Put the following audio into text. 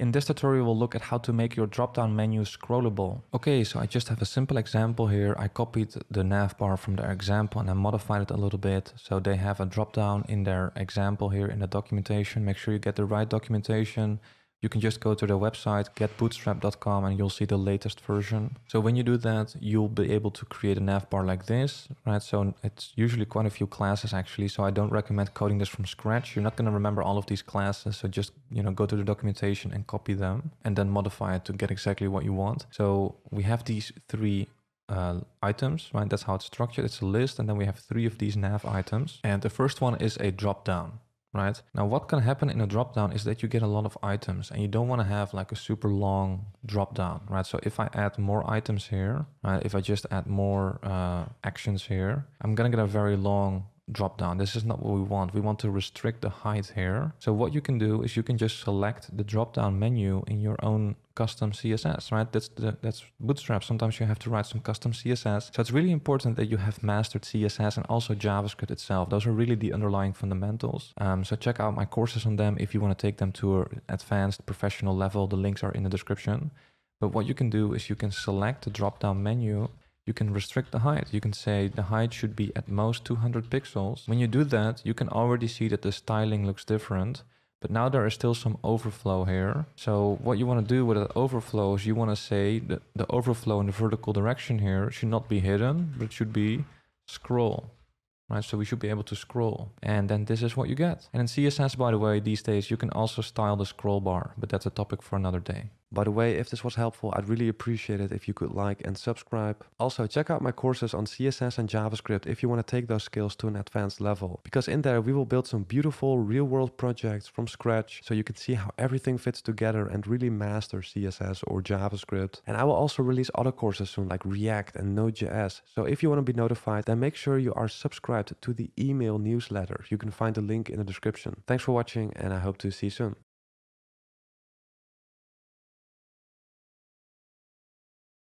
In this tutorial, we'll look at how to make your drop-down menu scrollable. Okay, so I just have a simple example here. I copied the nav bar from their example and I modified it a little bit. So they have a drop-down in their example here in the documentation. Make sure you get the right documentation you can just go to their website, getbootstrap.com, and you'll see the latest version. So when you do that, you'll be able to create a nav bar like this, right? So it's usually quite a few classes actually. So I don't recommend coding this from scratch. You're not going to remember all of these classes. So just, you know, go to the documentation and copy them and then modify it to get exactly what you want. So we have these three uh, items, right? That's how it's structured. It's a list, and then we have three of these nav items. And the first one is a drop down right? Now what can happen in a dropdown is that you get a lot of items and you don't want to have like a super long dropdown, right? So if I add more items here, right? If I just add more uh, actions here, I'm gonna get a very long drop down. This is not what we want. We want to restrict the height here. So what you can do is you can just select the drop down menu in your own custom CSS, right? That's the, that's Bootstrap. Sometimes you have to write some custom CSS. So it's really important that you have mastered CSS and also JavaScript itself. Those are really the underlying fundamentals. Um, so check out my courses on them if you want to take them to an advanced professional level. The links are in the description. But what you can do is you can select the drop down menu you can restrict the height. You can say the height should be at most 200 pixels. When you do that, you can already see that the styling looks different. But now there is still some overflow here. So what you want to do with the overflow is you want to say that the overflow in the vertical direction here should not be hidden, but it should be scroll. Right, so we should be able to scroll. And then this is what you get. And in CSS, by the way, these days you can also style the scroll bar, but that's a topic for another day. By the way, if this was helpful, I'd really appreciate it if you could like and subscribe. Also, check out my courses on CSS and JavaScript if you want to take those skills to an advanced level. Because in there, we will build some beautiful real world projects from scratch so you can see how everything fits together and really master CSS or JavaScript. And I will also release other courses soon like React and Node.js. So if you want to be notified, then make sure you are subscribed to the email newsletter. You can find the link in the description. Thanks for watching and I hope to see you soon.